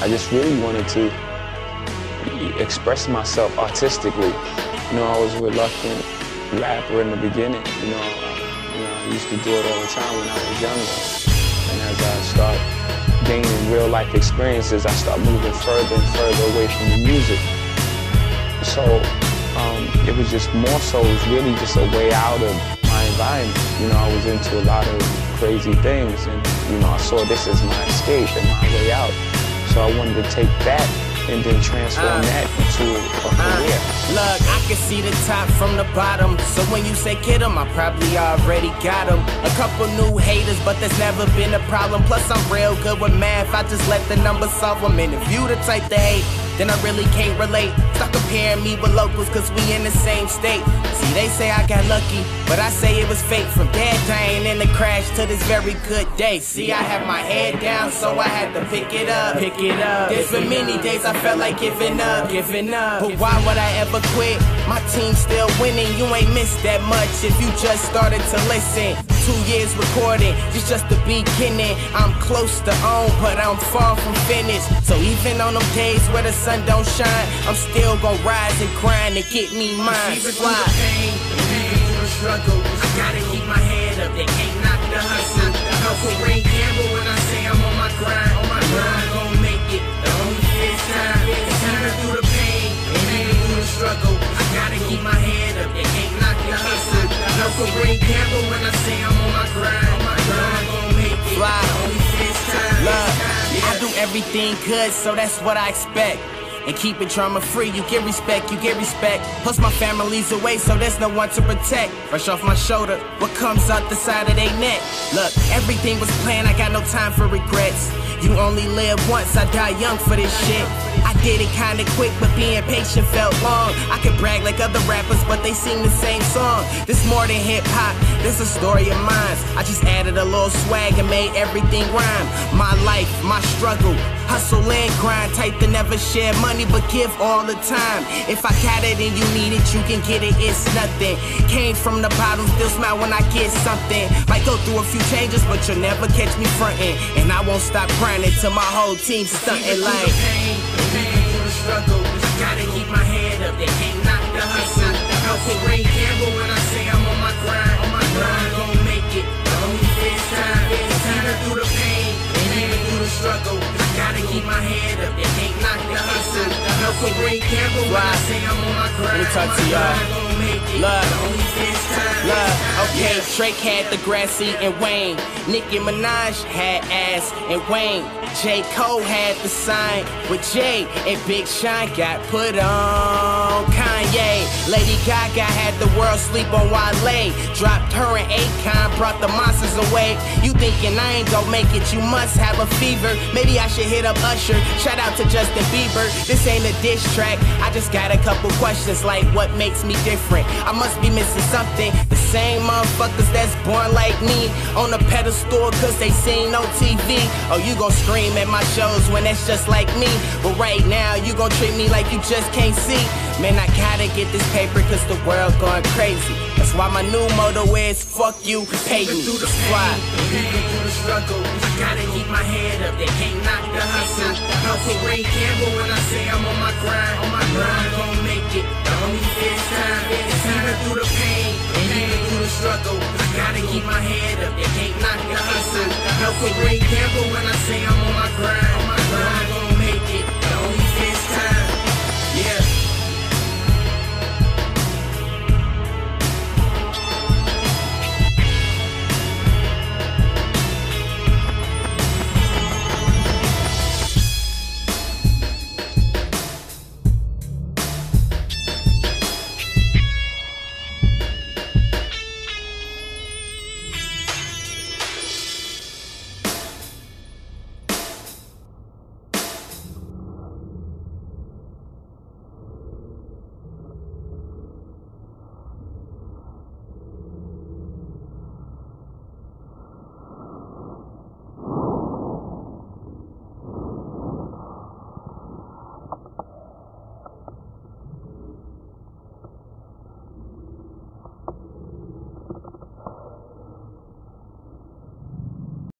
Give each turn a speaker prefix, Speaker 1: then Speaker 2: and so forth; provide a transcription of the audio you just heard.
Speaker 1: I just really wanted to express myself artistically. You know, I was a reluctant rapper in the beginning. You know, I, you know, I used to do it all the time when I was younger. And as I start gaining real life experiences, I start moving further and further away from the music. So um, it was just more so, it was really just a way out of my environment. You know, I was into a lot of crazy things and, you know, I saw this as my escape and my way out. So I wanted to take that and then transform uh, that into a career. Uh,
Speaker 2: look, I can see the top from the bottom. So when you say kid em, I probably already got them. A couple new haters, but that's never been a problem. Plus, I'm real good with math. I just let the numbers solve them. And if you the type to hate, then I really can't relate. Stop comparing me with locals, cause we in the same state. See, they say I got lucky, but I say it was fate. From dead dying in the crash to this very good day. See, I have my head down, so I had to pick it up. Pick it up. There's been many days I felt like giving up, giving up. But why would I ever quit? My team's still winning. You ain't missed that much if you just started to listen. Two years recording, it's just the beginning. I'm close to own, but I'm far from finished. So even on them days where the sun don't shine, I'm still gonna rise and grind to get me mine. Even through the pain, through the struggle, I gotta keep my head up. They can't knock the hustle. No Kareem Campbell when I say I'm on my grind. On my grind, gonna make it. The only fifth time. Even through the pain, even through the struggle, I gotta keep my head up. They can't knock the hustle. No Kareem Campbell when I say I'm everything good, so that's what I expect and keep it drama free. You get respect, you get respect. Plus my family's away, so there's no one to protect. Fresh off my shoulder, what comes out the side of their neck? Look, everything was planned, I got no time for regrets. You only live once, I die young for this shit. I did it kinda quick, but being patient felt long. I could brag like other rappers, but they sing the same song. This more than hip hop, this a story of mine. I just added a little swag and made everything rhyme. My life, my struggle, hustle and grind. Type to never share money, but give all the time. If I got it and you need it, you can get it, it's nothing. Came from the bottom, still smile when I get something. Might go through a few changes, but you'll never catch me frontin'. And I won't stop grinding till my whole team's stunting like. Pain, pain through the struggle, gotta keep my head up. They can't knock the hustle. No Kareem Campbell when I say I'm on my grind. On my grind, gon' make it. Only fifth time. Even through the pain, even through the struggle, keep my head up. They can't knock the hustle. No Kareem Campbell when I say I'm on my grind. Let me talk to y'all. Love, love, okay, Drake had the grassy and Wayne. Nicki Minaj had ass and Wayne. J. Cole had the sign with Jay and Big Sean got put on Kanye. Lady Gaga had the world sleep on Wale. Dropped her and Akon, brought the monsters away. You thinking I ain't gon' make it, you must have a fever. Maybe I should hit up Usher. Shout out to Justin Bieber. This ain't a diss track. I just got a couple questions like what makes me different. I must be missing something. The same motherfuckers that's born like me on a pedestal cause they seen no TV. Oh, you gon' scream at my shows when that's just like me. But right now, you gon' treat me like you just can't see. Man, I gotta get this paper cause the world going crazy. That's why my new motto is fuck you, pay me. Fly. Even through the struggle, I gotta keep my head up. They can't knock the hustle. Campbell when I say I'm on my grind. On my grind, gon' make it. The only time. Even through the pain, even through the struggle, I gotta keep my head up. They can't knock the hustle. Campbell when I say I'm on my grind. On my grind,